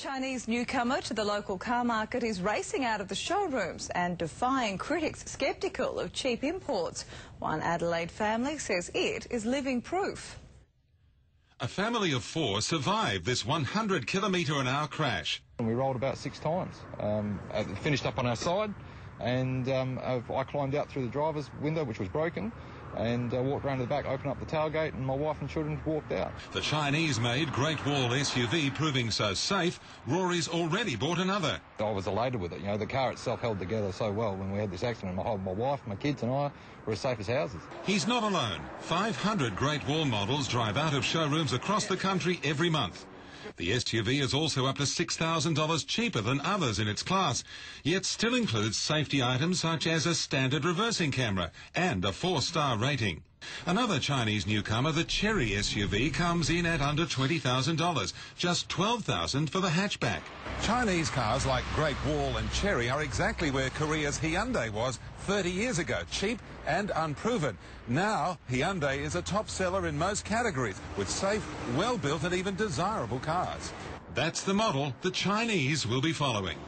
Chinese newcomer to the local car market is racing out of the showrooms and defying critics sceptical of cheap imports. One Adelaide family says it is living proof. A family of four survived this 100 kilometre an hour crash. And We rolled about six times. Um, finished up on our side, and um, I climbed out through the driver's window, which was broken, and uh, walked around to the back, opened up the tailgate, and my wife and children walked out. The Chinese-made Great Wall SUV proving so safe, Rory's already bought another. I was elated with it. You know, the car itself held together so well when we had this accident. My, my wife, my kids and I were as safe as houses. He's not alone. 500 Great Wall models drive out of showrooms across the country every month. The SUV is also up to $6,000 cheaper than others in its class, yet still includes safety items such as a standard reversing camera and a four-star rating. Another Chinese newcomer, the Chery SUV, comes in at under $20,000, just 12,000 for the hatchback. Chinese cars like Great Wall and Chery are exactly where Korea's Hyundai was 30 years ago, cheap and unproven. Now, Hyundai is a top seller in most categories, with safe, well-built and even desirable cars. That's the model the Chinese will be following.